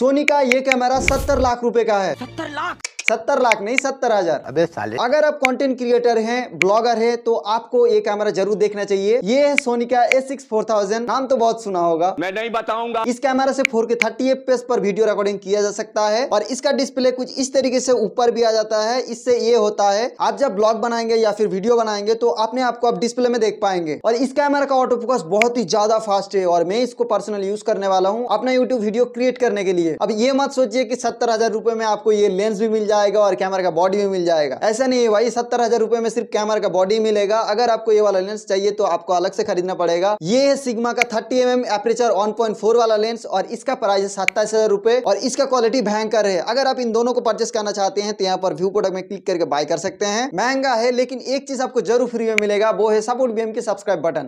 सोनी का ये कैमरा सत्तर लाख रुपए का है। सत्तर लाख? सत्तर लाख नहीं सत्तर हज़ार। अबे साले। अगर आप कंटेंट क्रिएटर हैं ब्लॉगर हैं तो आपको ये कैमरा ज़रूर देखना चाहिए। ये है सोनी का एस सिक्स फोर थाउज़ेंड नाम तो बहुत सुना होगा। मैं नहीं बताऊँगा। इस कैमरा से 4K 30 fps पर वीडियो रिकॉर्डिंग किया जा सकता है और इसका डिस्प्ले कुछ इस तरीके से ऊपर भी आ जाता है। इससे ये होता है आप जब ब्लॉग बनाएँगे या फिर वीडियो बनाएँगे तो अपने आपको आप डिस्प्ले में देख पाएँगे। और इस कैमरा का ऑटो फोकस बहुत ही ज़्यादा फास्ट है और मैं इसको पर्सनल यूज़ करने वाला हूँ अपना यूट्यूब वीडियो क्रिएट करने के लिए। अब ये मत सोचिए कि सत्तर हज़ार रुपए में आपको ये लेंस भी मिल जाएगा और कैमरा का बॉडी भी मिल जाएगा। ऐसा नहीं है भाई, सत्तर हज़ार रुपए में सिर्फ़ कैमरा का बॉडी मिलेगा। अगर आपको ये वाला लेंस चाहिए तो आपको अलग से खरीदना पड़ेगा। ये है सिग्मा का thirty M M aperture one point four वाला लेंस और इसका प्राइस है सत्ताईस हज़ार और इसका क्वालिटी भयंकर है। अगर आप इन दोनों को परचेस करना चाहते हैं तो यहाँ पर व्यू प्रोडक्ट में क्लिक करके बाय कर सकते हैं। महँगा है, लेकिन एक चीज़ आपको ज़रूर फ्री में मिलेगा, वो है सपोर्ट बीएम के सब्सक्राइब बटन